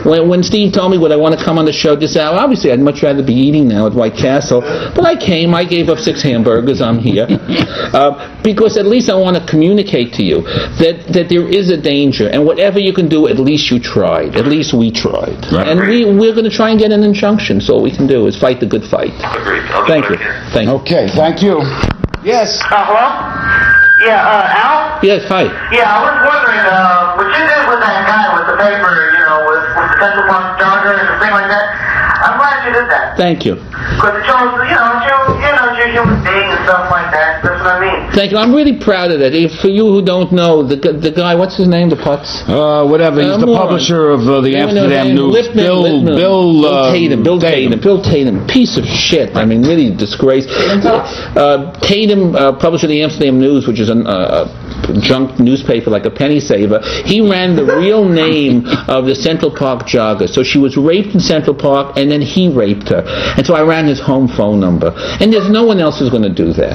When, when Steve told me would I want to come on the show this hour, obviously I'd much rather be eating now at White Castle. But I came. I gave up six hamburgers. I'm here uh, because at least I want to communicate to you that that there is a danger, and whatever you can do, at least you tried. At least we tried, Right. and we we're going to try and get an injunction. So all we can do is fight the good fight. Agreed. Thank you. I. Thank you. Okay, thank you. Yes. Uh, hello? Yeah, uh, Al? Yes. Hi. Yeah, I was wondering, uh, what you did with that guy with the paper, you know, with, with the Central Park jogger and thing like that, I'm glad you did that. Thank you. Because it shows, you know, you, you know, you're a human being and stuff like that. That's what I mean. Thank you. I'm really proud of that. If- For you who don't know, the the guy, what's his name? The Putz. Uh, whatever. He's Uh, the moron. publisher of uh, the You Amsterdam? News. Lippman, Bill, Lippman. Bill, uh, Tatum, Bill Tatum. Bill Tatum, piece of shit. I mean, really disgrace. Uh, Tatum, uh, publisher of the Amsterdam News, which is a uh, junk newspaper like a penny saver. He ran the real name of the Central Park jogger. So she was raped in Central Park, and then he raped her. And so I ran his home phone number. And there's no one else who's going to do that.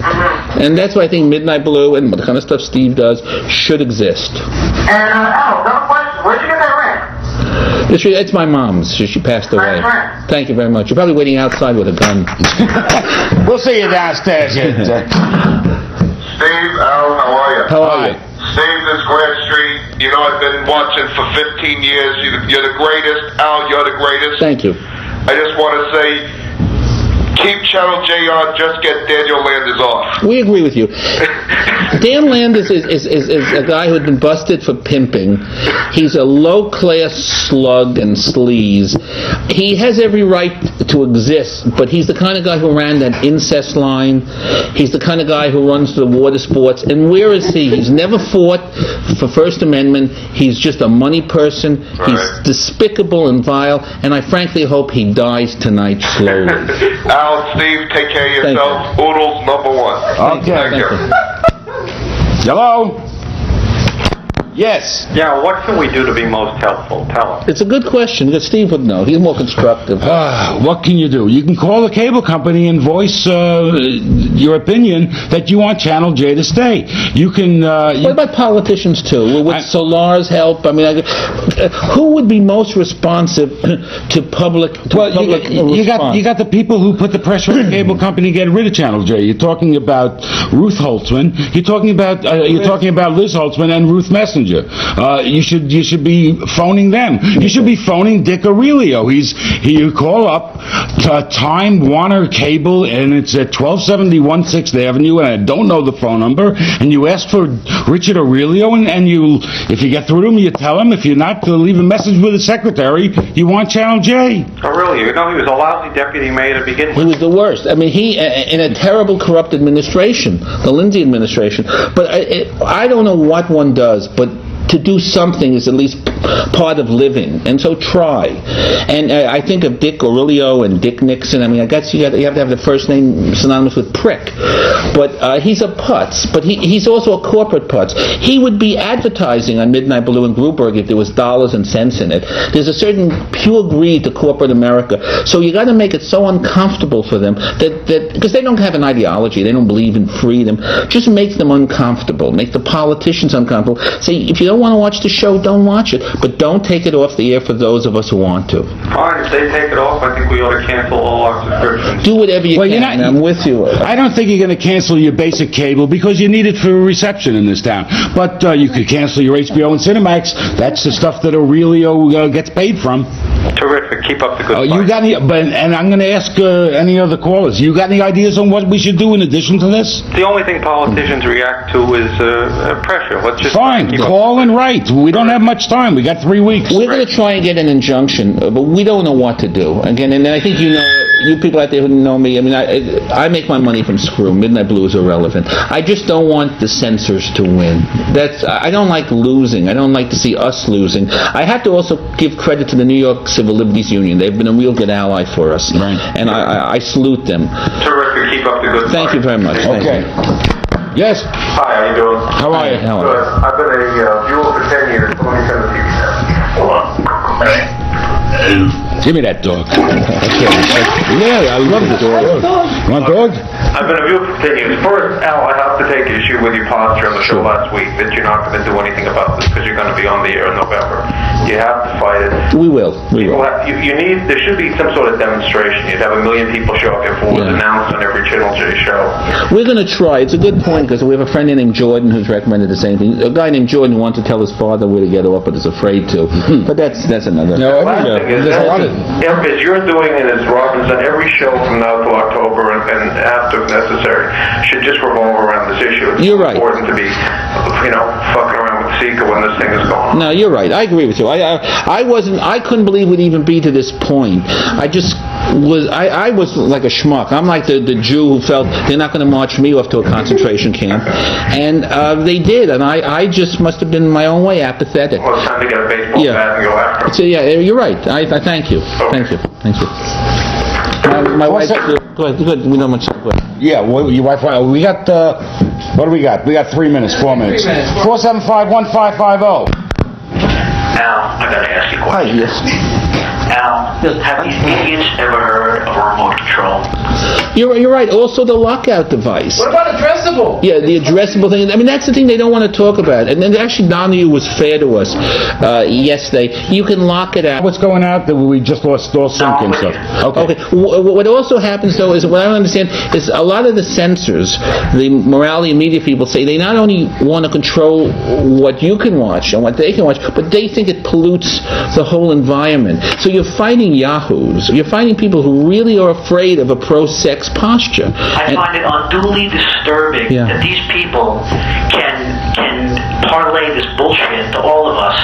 And that's why I think Midnight Blue and the kind of stuff Steve does should exist. And, uh, Al, another question. Where'd you get that ring? It's, it's my mom's. She, she passed away. Right. Thank you very much. You're probably waiting outside with a gun. We'll see you downstairs. Steve, Al, how are you? How are Hi. you? Steve, this Grant Street, you know, I've been watching for 15 years. You're you're the greatest. Al, you're the greatest. Thank you. I just want to say, keep Channel J on, just get Daniel Landers off. We agree with you. Dan Landis is, is, is, is a guy who had been busted for pimping. He's a low class slug and sleaze. He has every right to exist, but he's the kind of guy who ran that incest line. He's the kind of guy who runs the water sports. And where is he? He's never fought for First Amendment. He's just a money person. He's Right. despicable and vile. And I frankly hope he dies tonight slowly. Al, Steve, take care of yourself. Oodles, number one. Okay. Thank you. Hello? Yes. Yeah, what can we do to be most helpful? Tell us. It's a good question because Steve would know. He's more constructive. Uh, what can you do? You can call the cable company and voice uh, your opinion that you want Channel J to stay. You can. Uh, you, What about politicians too? With I- Solar's help, I mean, I, uh, who would be most responsive to public? To well, you, public you got response? you got the people who put the pressure on the cable company to get rid of Channel J. You're talking about Ruth Holtzman. You're talking about uh, you're talking about Liz Holtzman and Ruth Messinger. Uh, you should you should be phoning them. You should be phoning Dick Aurelio. He's he, you call up to Time Warner Cable and it's at 1271 Sixth Avenue and I don't know the phone number and you ask for Richard Aurelio and, and you if you get through to him you tell him if you're not to leave a message with the secretary you want Channel J. Aurelio, really? You know, he was a lousy deputy mayor to begin with. He was the worst. I mean, he uh, in a terrible, corrupt administration, the Lindsay administration. But I, it, I don't know what one does, but to do something is at least part of living, and so try. And uh, I think of Dick Aurelio and Dick Nixon. I mean, I guess you, you have to have the first name synonymous with prick. But uh, he's a putz, but he, he's also a corporate putz. He would be advertising on Midnight Blue and Gruberg if there was dollars and cents in it. There's a certain pure greed to corporate America. So you got to make it so uncomfortable for them that that because they don't have an ideology, they don't believe in freedom. Just make them uncomfortable. Make the politicians uncomfortable. Say if you don't want to watch the show, don't watch it, but don't take it off the air for those of us who want to. Fine, if they take it off, I think we ought to cancel all our subscriptions. Do whatever you Well, can. you're not- I'm with you. I don't think you're going to cancel your basic cable because you need it for reception in this town. But uh, you could cancel your HBO and Cinemax. That's the stuff that Aurelio uh, gets paid from. Terrific. Keep up the good Uh, fight. you got any? But and I'm going to ask uh, any other callers. You got any ideas on what we should do in addition to this? The only thing politicians react to is uh, uh, pressure. Let's just Fine, keep up. call and write. We don't have much time. We got three weeks. We're going to try and get an injunction, uh, but we don't know what to do. Again, and I think you know, you people out there who know me. I mean, I I make my money from Screw. Midnight Blue is irrelevant. I just don't want the censors to win. That's I don't like losing. I don't like to see us losing. I have to also give credit to the New York Civil Liberties Union. They've been a real good ally for us, Right. and I, I, I salute them. Terrific. Keep up the good Thank fight. you very much. Thank Okay. you. Yes. Hi, how you doing? How are you? How are Good. you? I've been a uh, viewer for 10 years. Let me turn the TV down. Hold on. Give me that dog. yeah, I love the dog. You want a dog? I've been a few things. First, Al, I have to take issue with your posture on the show last week that you're not going to do anything about this because you're going to be on the air in November. You have to fight it. We will. We will. have, you, you need, there should be some sort of demonstration. You'd have a million people show up if it was Yeah. announced on every Channel J show. We're going to try. It's a good point because we have a friend named Jordan who's recommended the same thing. A guy named Jordan who wants to tell his father where to get off, but is afraid to. but that's that's another. No, Last every, uh, thing is, there's a lot of. if, as you're doing and as Robin's done, every show from now till October and, and after if necessary should just revolve around this issue. It's You're right. important to be, you know, fucking around with Sika when this thing is gone. No, you're right. I agree with you. I, I I wasn't. I couldn't believe we'd even be to this point. I just was. I, I was like a schmuck. I'm like the, the Jew who felt they're not going to march me off to a concentration camp, and uh, they did. And I I just must have been in my own way apathetic. Well, it's time to get a baseball Yeah. bat and go after 'em. So yeah, you're right. I, I thank you. Thank you. Thank you. My, my wife. Go ahead. Good. We know much. Go ahead. Yeah, well, your wife. uh, We got. Uh, what do we got? We got three minutes, four minutes. Four seven five one five five oh. zero. Al, I gotta ask you a question. Hi. question. Yes. Al, have these idiots ever heard of remote control? You're you're right. Also the lockout device. What about addressable? Yeah, the addressable thing. I mean, that's the thing they don't want to talk about. And then actually, Donahue was fair to us uh, yesterday. You can lock it out. What's going out that we just lost all sync and stuff? Okay. Okay. Wh- wh- What also happens though is what I don't understand is a lot of the censors, the morality and media people say they not only want to control what you can watch and what they can watch, but they think it pollutes the whole environment. So you're fighting yahoos. You're fighting people who really are afraid of a pro-sex posture. I And- find it unduly disturbing Yeah. that these people can can parlay this bullshit to all of us,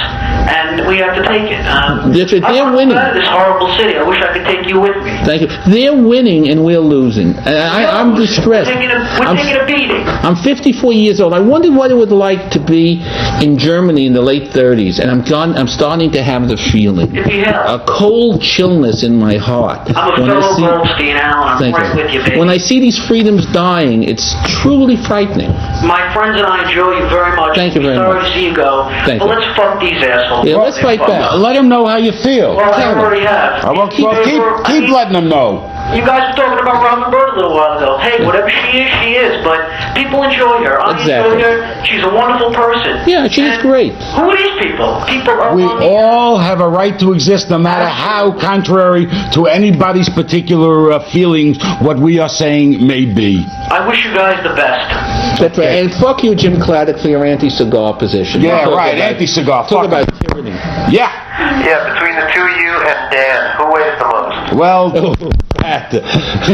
and we have to take it. Um, They're- they're I wanna winning. this horrible city. I wish I could take you with me. Thank you. They're winning and we're losing. And I, I'm distressed. We're taking a, we're I'm- taking a beating. I'm 54 years old. I wondered what it would like to be in Germany in the late 30s, and I'm gone, I'm starting to have the feeling, you a cold chillness in my heart. I'm a when I fellow see- Goldstein, Al, and I'm Thank right with you, baby. When I see these freedoms dying, it's truly frightening. My friends and I enjoy you very much. Thank you very Sorry much. to see you go. Thank but you. let's fuck these assholes. Yeah, let's fight back. them. Let them know how you feel. Well, I Tell them. already have. Well, Keep- well, keep I keep mean, letting them know. You guys were talking about Robin Byrd a little while ago. Hey, whatever she is, she is. But people enjoy her. I Exactly. enjoy her. She's a wonderful person. Yeah, she's And great. Who are these people? People are We on all have a right to exist, no matter how contrary to anybody's particular uh, feelings what we are saying may be. I wish you guys the best. That's right. And fuck you, Jim Claddock, for your anti-cigar position. Yeah, right, about- anti-cigar, Talk fuck about tyranny. Yeah. Yeah, between the two of you and Dan, who weighs the most? Well, fat.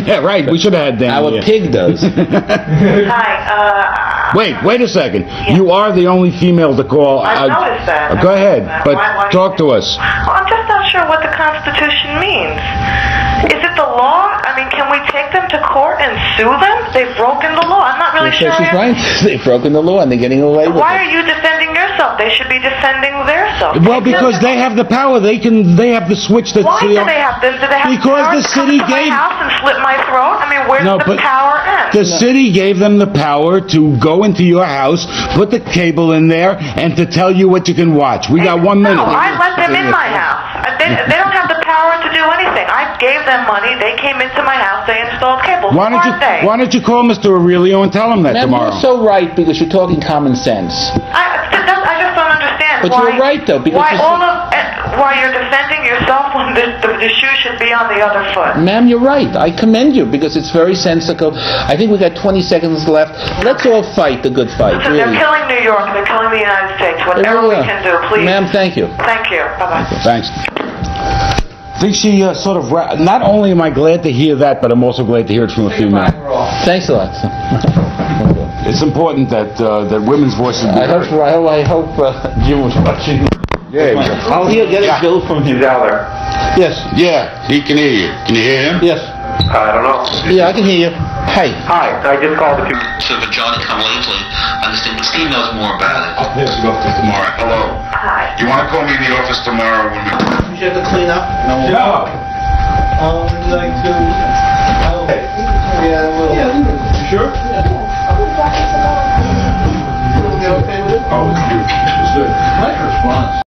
yeah, right. We should have had Dan. Our here. pig does. Hi, Wait, wait a second. You are the only female to call. I Uh, noticed that. uh, Go ahead, Why- but why- talk to us. uh, I'm just not sure what the Constitution means. Is it the law? Mean, can we take them to court and sue them? They've broken the law. I'm not really sure. she's right. They've broken the law and they're getting away with it. Why are you defending yourself? They should be defending their self. Well, because they have the power. They can. They have the switch that. Why do they have this? Do they have Because power the to come city to my gave- house and slit my throat? I mean, where's No, the power end? The city gave them the power to go into your house, put the cable in there, and to tell you what you can watch. We got one minute. No, I let them in my house. They, they don't have the power to do anything. I gave them money. They came into my house. They installed cable. Why don't you are they? Why don't you call Mr. Aurelio and tell him that Ma'am, tomorrow? you're so right because you're talking common sense. I, that- that- I just don't understand But why. you're right, though, because why it's- all of eh, why you're defending yourself when the, the, the shoe should be on the other foot. Ma'am, you're right. I commend you because it's very sensical. I think we got 20 seconds left. Let's all fight the good fight, Listen, really. they're killing New York. They're killing the United States. Whatever we can do, please. Ma'am, thank you. Thank you. Bye bye. Thanks. I think she uh, sort of. Ra- not only am I glad to hear that, but I'm also glad to hear it from a female. Thanks a lot. It's important that uh, that women's voices be I hope, heard. I hope, I hope uh, Jim was watching. Yeah, I'll hear, get a bill from him. He's out there. Yes, yeah, he can hear you. Can you hear him? yes. I don't know. Yeah, I can hear you. Hey. Hi, I just called a few minutes ago. John come lately. I understand Steve knows more about it. I'll There you go. Tomorrow. Hello. Hi. You want to call me in the office tomorrow when we... You have to clean up? No. Yeah. Um, would like to... Oh. Hey. Yeah, I will. Yeah. You sure? Yeah. You'll be okay with it? Oh, it's huge. It's a nice response.